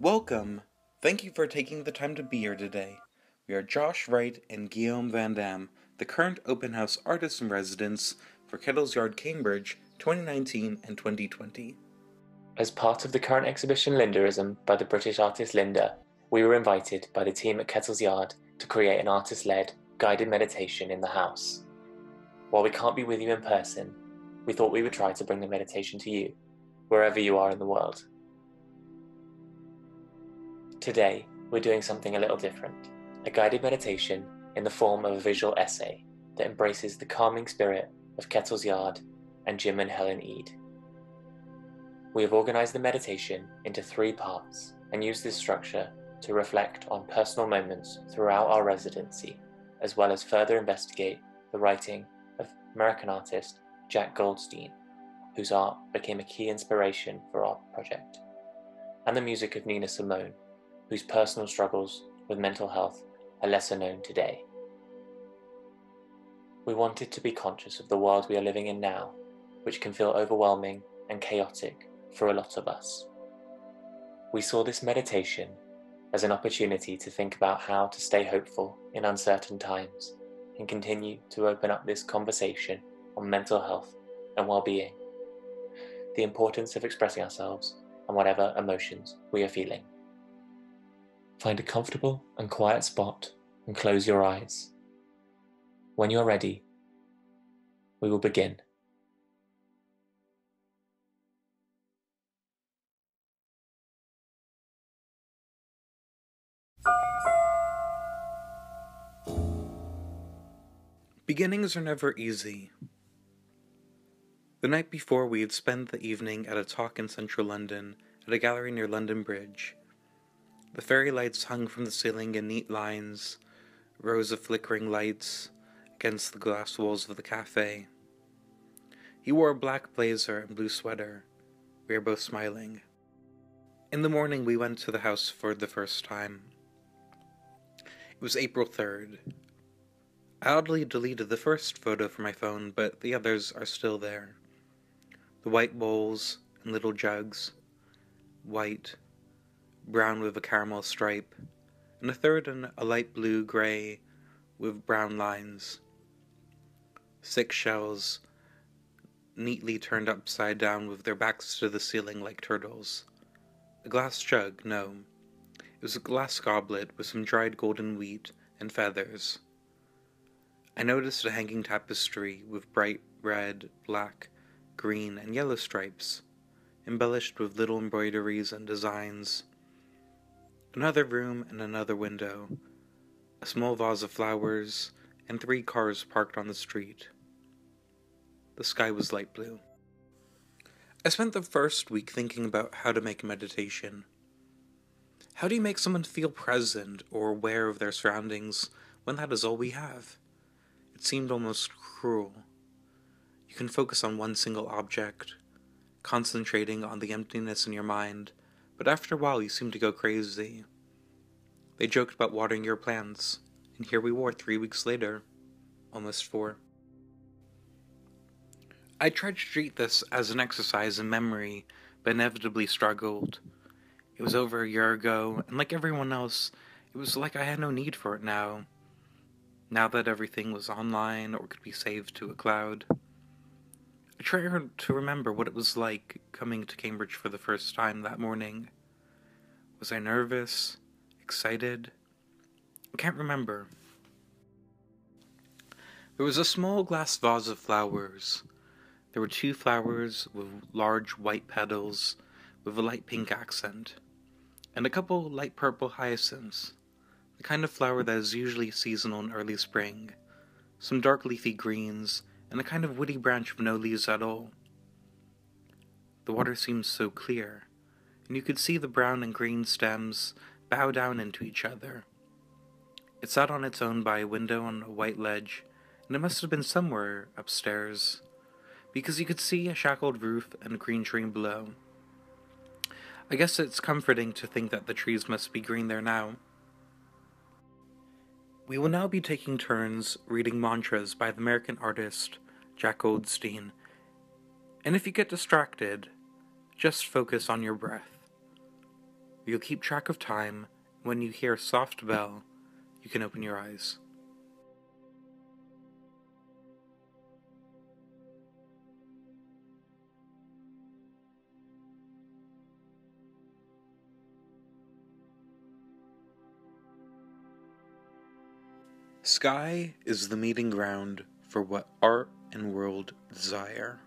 Welcome! Thank you for taking the time to be here today. We are Josh Wright and Guillaume Vandame, the current open house artists in residence for Kettle's Yard Cambridge 2019 and 2020. As part of the current exhibition Linderism by the British artist Linder, we were invited by the team at Kettle's Yard to create an artist led, guided meditation in the house. While we can't be with you in person, we thought we would try to bring the meditation to you, wherever you are in the world. Today, we're doing something a little different a guided meditation in the form of a visual essay that embraces the calming spirit of Kettle's Yard and Jim and Helen Ede. We have organized the meditation into three parts and used this structure to reflect on personal moments throughout our residency, as well as further investigate the writing of American artist Jack Goldstein, whose art became a key inspiration for our project, and the music of Nina Simone, whose personal struggles with mental health are lesser known today. We wanted to be conscious of the world we are living in now, which can feel overwhelming and chaotic for a lot of us. We saw this meditation as an opportunity to think about how to stay hopeful in uncertain times and continue to open up this conversation on mental health and well-being, the importance of expressing ourselves and whatever emotions we are feeling. Find a comfortable and quiet spot and close your eyes. When you're ready, we will begin. Beginnings are never easy. The night before, we had spent the evening at a talk in central London at a gallery near London Bridge. The fairy lights hung from the ceiling in neat lines, rows of flickering lights against the glass walls of the cafe. He wore a black blazer and blue sweater. We were both smiling. In the morning, we went to the house for the first time. It was April 3rd. I oddly deleted the first photo from my phone, but the others are still there. The white bowls and little jugs, white, brown with a caramel stripe, and a third in a light blue gray with brown lines. Six shells, neatly turned upside down with their backs to the ceiling like turtles. A glass jug, no. It was a glass goblet with some dried golden wheat and feathers. I noticed a hanging tapestry with bright red, black, green, and yellow stripes, embellished with little embroideries and designs. Another room and another window, a small vase of flowers, and three cars parked on the street. The sky was light blue. I spent the first week thinking about how to make meditation. How do you make someone feel present or aware of their surroundings when that is all we have? It seemed almost cruel. You can focus on one single object, concentrating on the emptiness in your mind, but after a while you seem to go crazy. They joked about watering your plants, and here we were three weeks later, almost four. I tried to treat this as an exercise in memory, but inevitably struggled. It was over a year ago, and like everyone else, it was like I had no need for it now. Now that everything was online or could be saved to a cloud. Tried to remember what it was like coming to Cambridge for the first time that morning. Was I nervous? Excited? I can't remember. There was a small glass vase of flowers. There were two flowers with large white petals with a light pink accent, and a couple light purple hyacinths, the kind of flower that is usually seasonal in early spring, some dark leafy greens, and a kind of woody branch with no leaves at all. The water seemed so clear, and you could see the brown and green stems bow down into each other. It sat on its own by a window on a white ledge, and it must have been somewhere upstairs because you could see a shackled roof and a green tree below. I guess it's comforting to think that the trees must be green there now. We will now be taking turns reading mantras by the American artist Jack Goldstein, and if you get distracted, just focus on your breath. You'll keep track of time. When you hear a soft bell, you can open your eyes. Sky is the meeting ground for what art and world desire.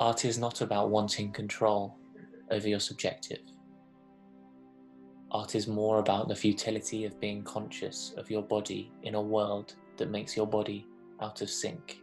Art is not about wanting control over your subjective. Art is more about the futility of being conscious of your body in a world that makes your body out of sync.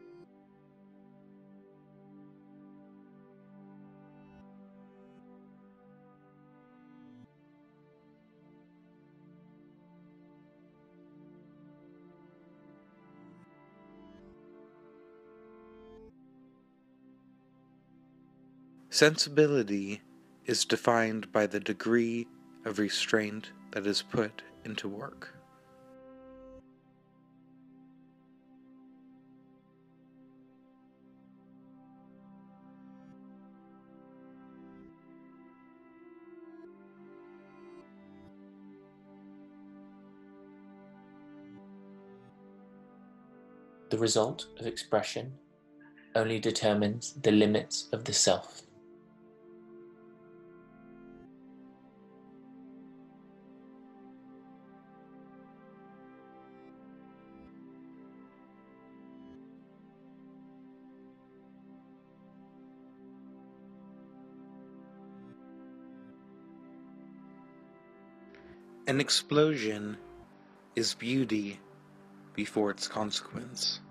Sensibility is defined by the degree of restraint that is put into work. The result of expression only determines the limits of the self. An explosion is beauty before its consequence.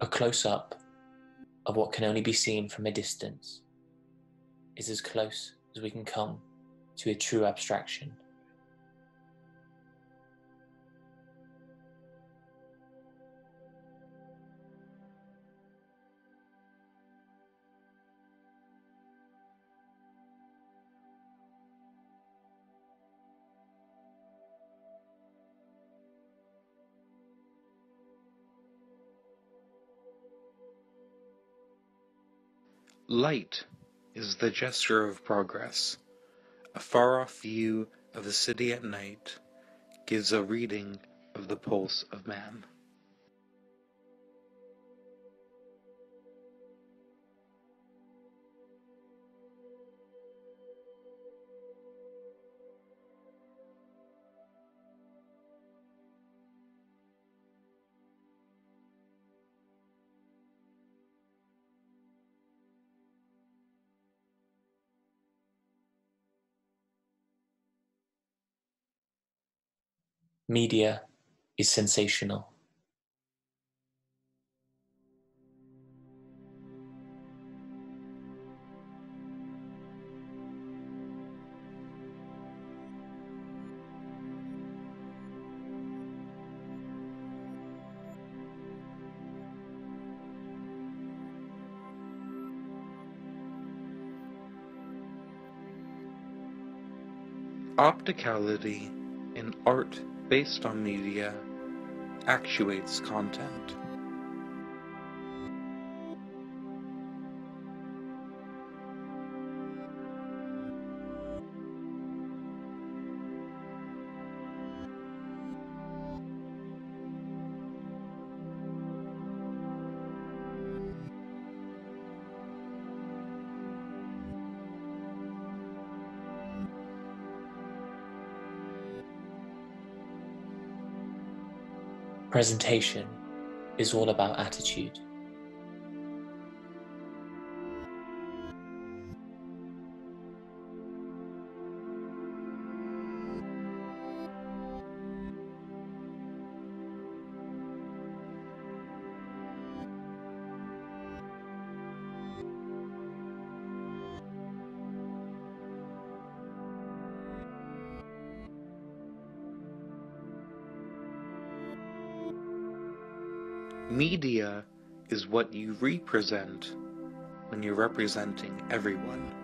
A close up of what can only be seen from a distance is as close as we can come to a true abstraction. Light is the gesture of progress. A far off view of the city at night gives a reading of the pulse of man. Media is sensational. Opticality in art based on media actuates content. Presentation is all about attitude. Media is what you represent when you're representing everyone.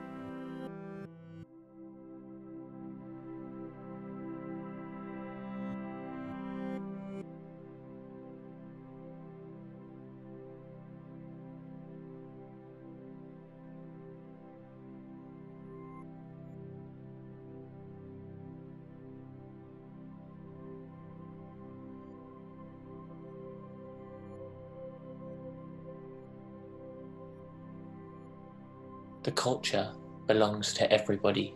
The culture belongs to everybody.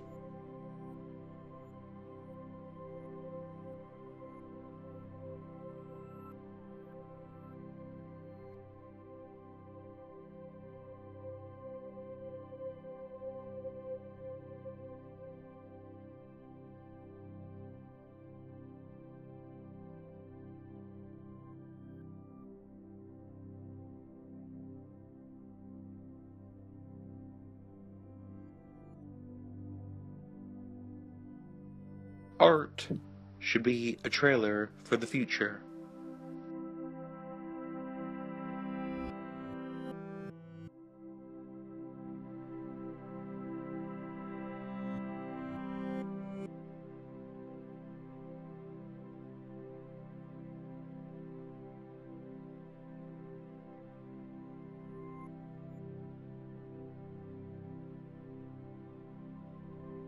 Art should be a trailer for the future.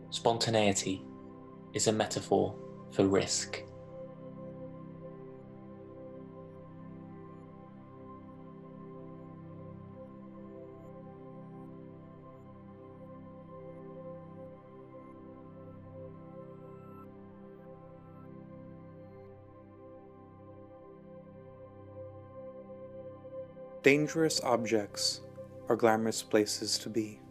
Spontaneity is a metaphor for risk. Dangerous objects are glamorous places to be.